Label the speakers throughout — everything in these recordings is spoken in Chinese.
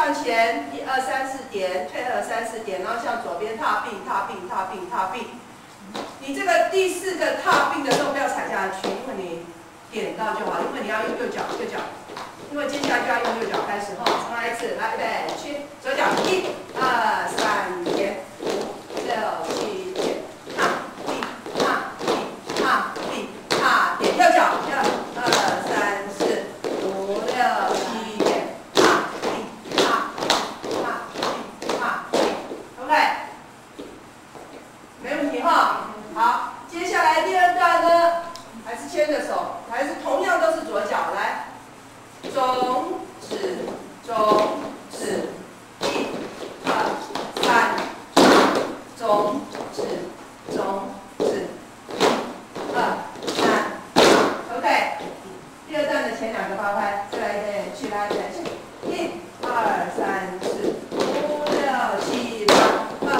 Speaker 1: 向前，一二三四点，退二三四点，然后向左边踏并踏并踏并踏并。你这个第四个踏并的动作。两个八拍再来一遍去拉起来去一二三四五六七八二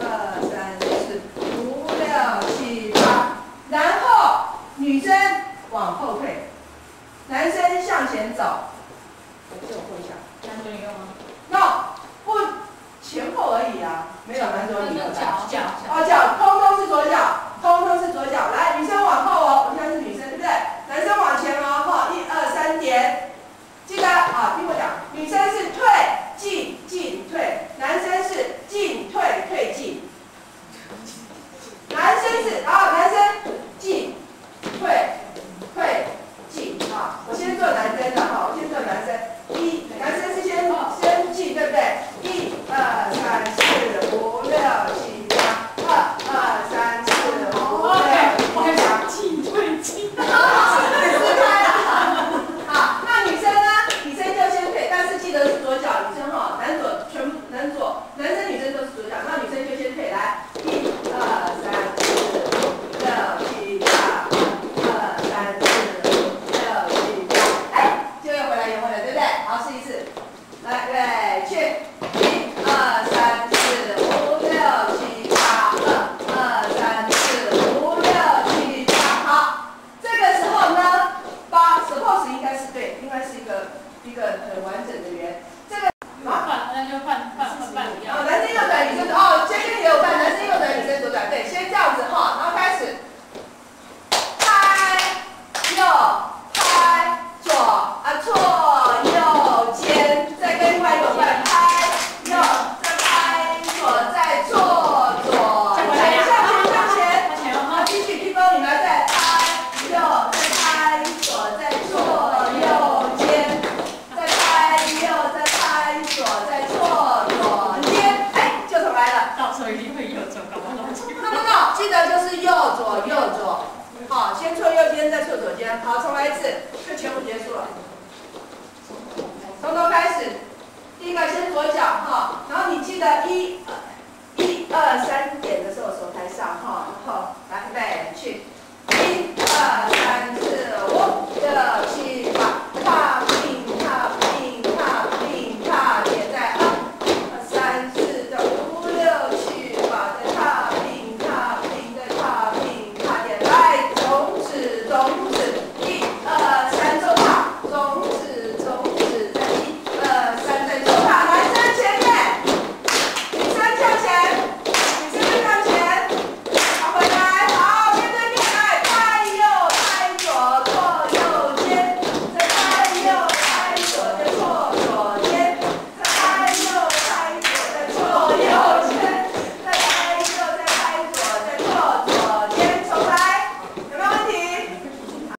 Speaker 1: 二三四五六七八然后女生往后退男生向前走。就会想
Speaker 2: 男左女右吗
Speaker 1: ？No 不前后而已啊没有男左女右
Speaker 2: 脚脚。
Speaker 1: 哦脚后好，重来一次，就全部结束了。从头开始，第一个先左脚哈，然后你记得一、一、二、三点的时候手抬上哈，然后。